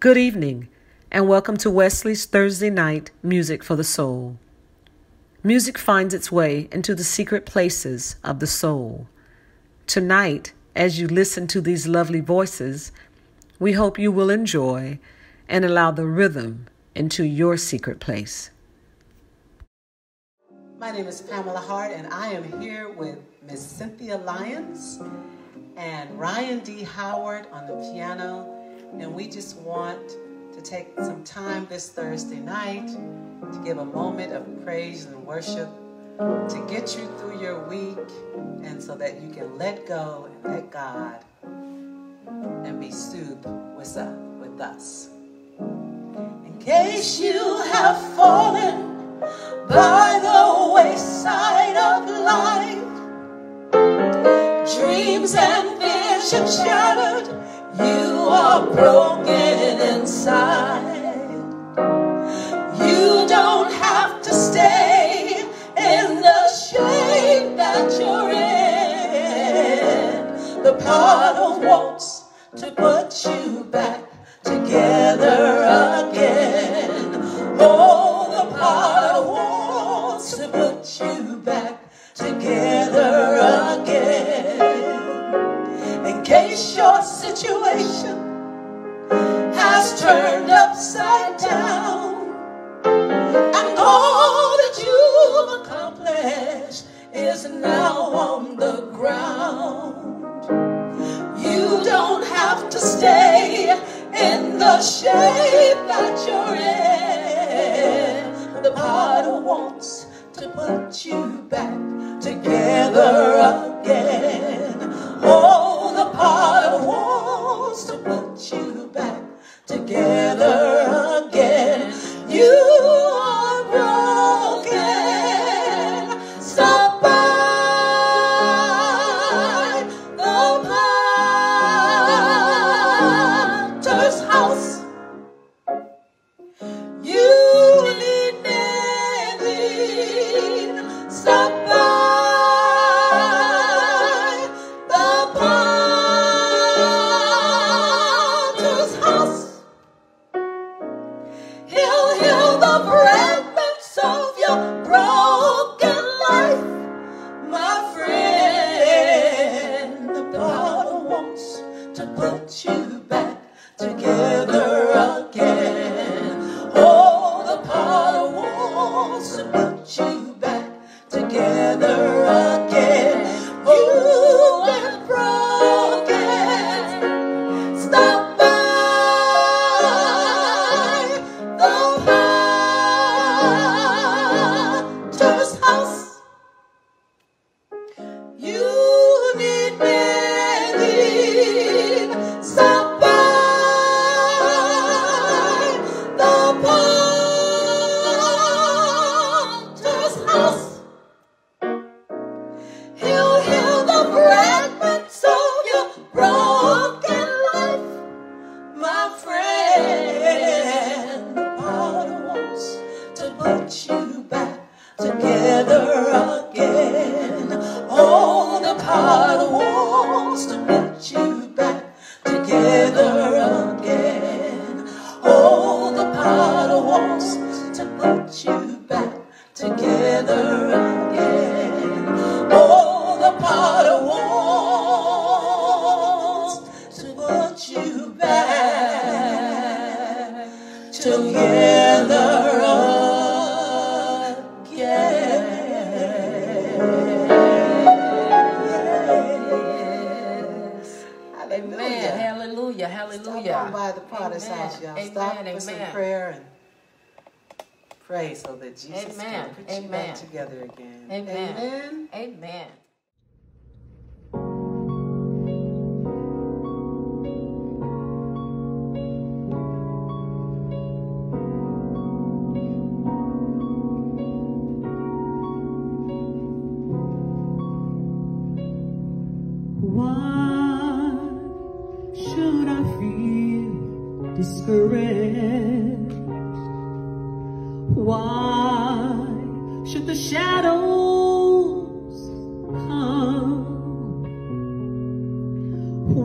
Good evening, and welcome to Wesley's Thursday night Music for the Soul. Music finds its way into the secret places of the soul. Tonight, as you listen to these lovely voices, we hope you will enjoy and allow the rhythm into your secret place. My name is Pamela Hart, and I am here with Miss Cynthia Lyons and Ryan D. Howard on the piano and we just want to take some time this Thursday night to give a moment of praise and worship to get you through your week and so that you can let go and let God and be soothed with, with us. In case you have fallen by the wayside of life, dreams and visions shattered you broken inside. You don't have to stay in the shape that you're in. The potter wants to put you back together again. Oh, the potter wants to put you back together again in case your situation has turned upside down and all that you've accomplished is now on the ground. You don't have to stay in the shape that you're in. The potter wants to put you back together again. Oh, the potter pray so that Jesus can Amen. put you Amen. back together again. Amen. Amen. Amen.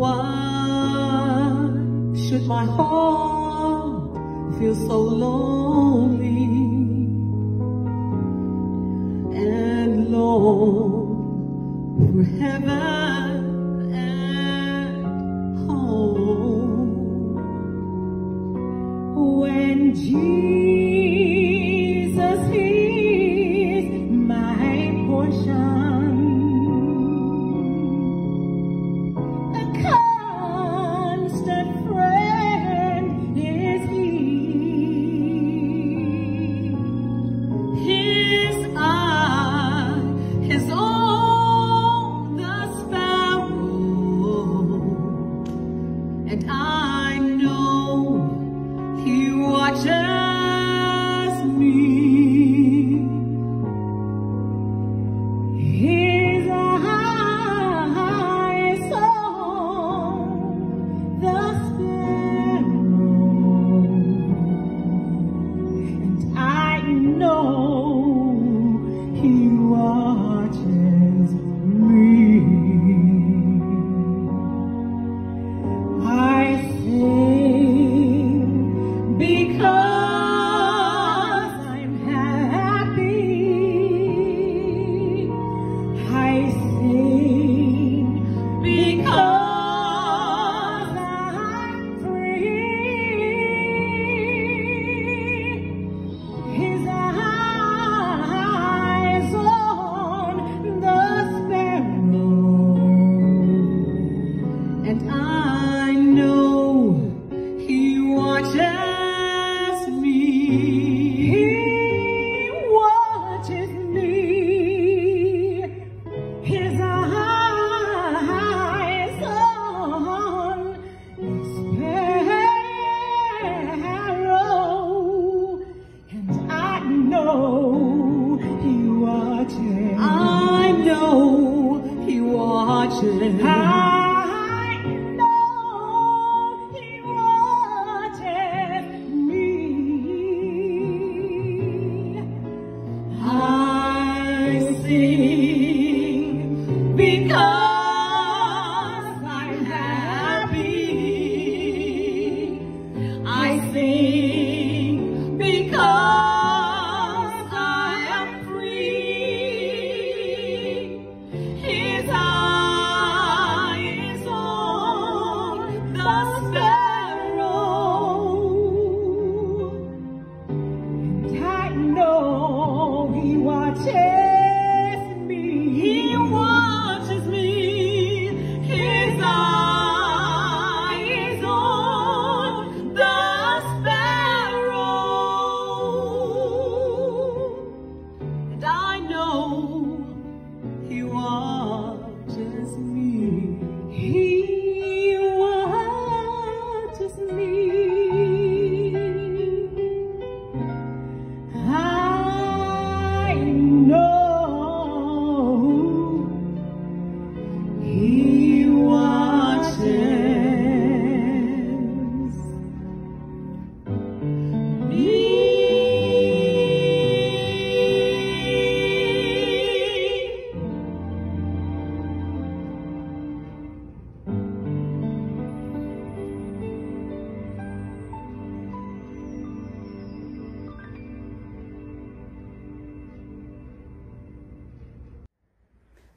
Why should my heart feel so lonely? And long for heaven His I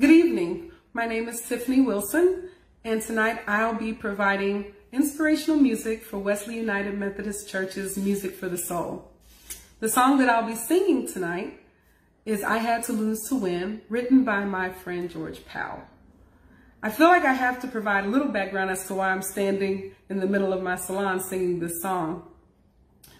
Good evening. My name is Tiffany Wilson, and tonight I'll be providing inspirational music for Wesley United Methodist Church's Music for the Soul. The song that I'll be singing tonight is I Had to Lose to Win, written by my friend George Powell. I feel like I have to provide a little background as to why I'm standing in the middle of my salon singing this song.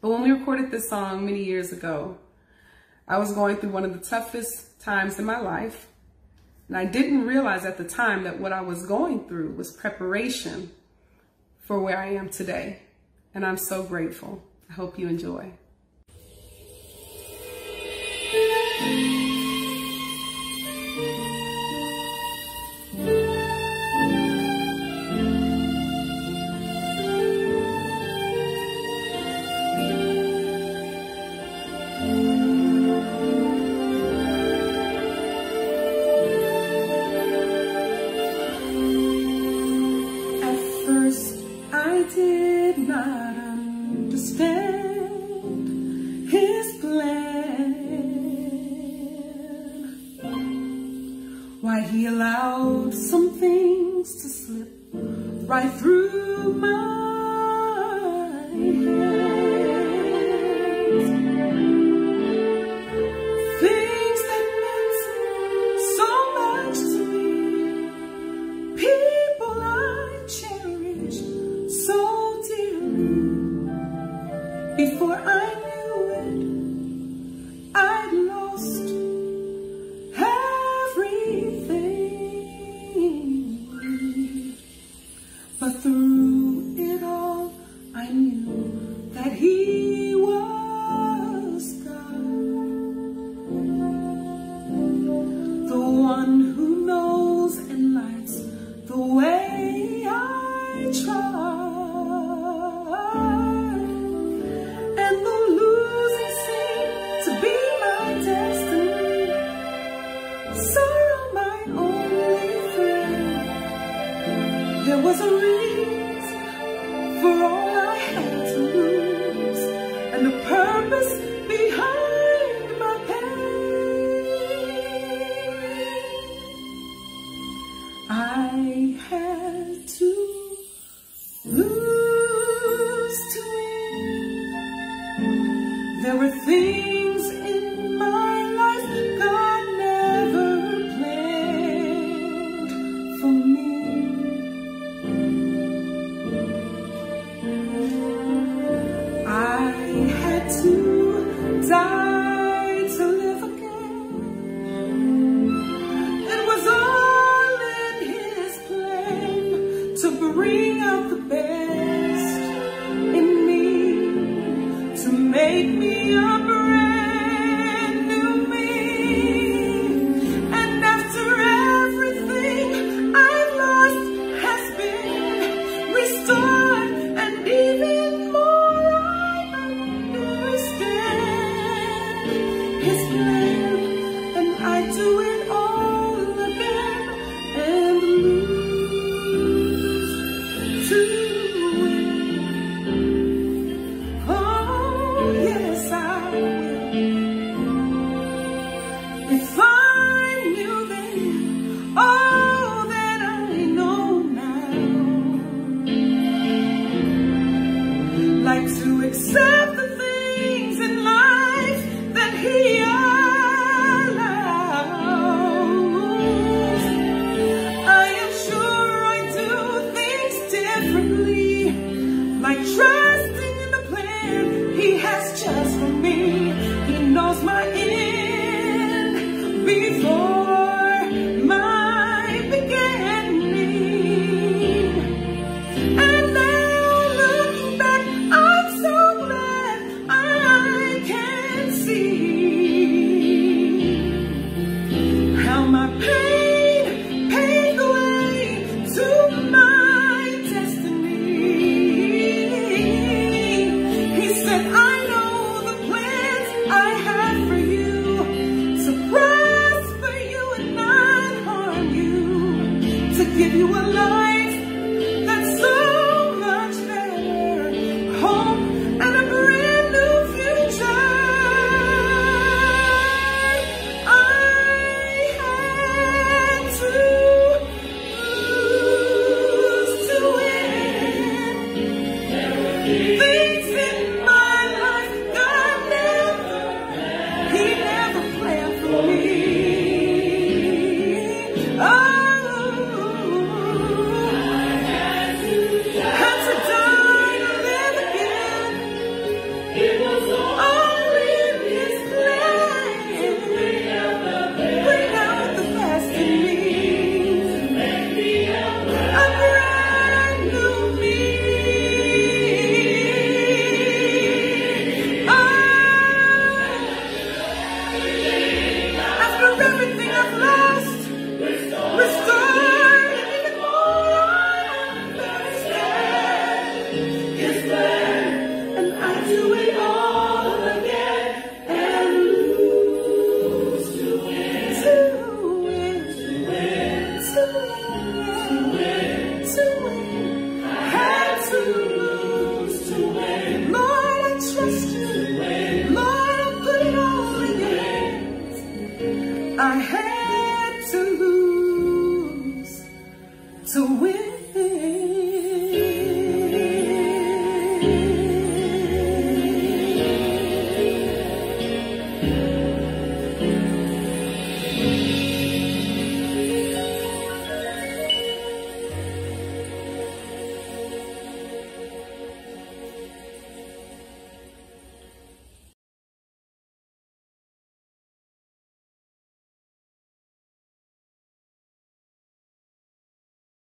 But when we recorded this song many years ago, I was going through one of the toughest times in my life. And I didn't realize at the time that what I was going through was preparation for where I am today. And I'm so grateful. I hope you enjoy. There were things in my life God never planned for me. I like to accept